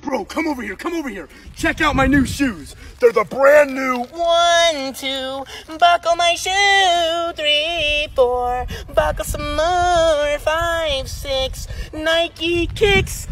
bro, come over here, come over here. Check out my new shoes. They're the brand new. One, two, buckle my shoe. Three, four, buckle some more. Five, six, Nike kicks.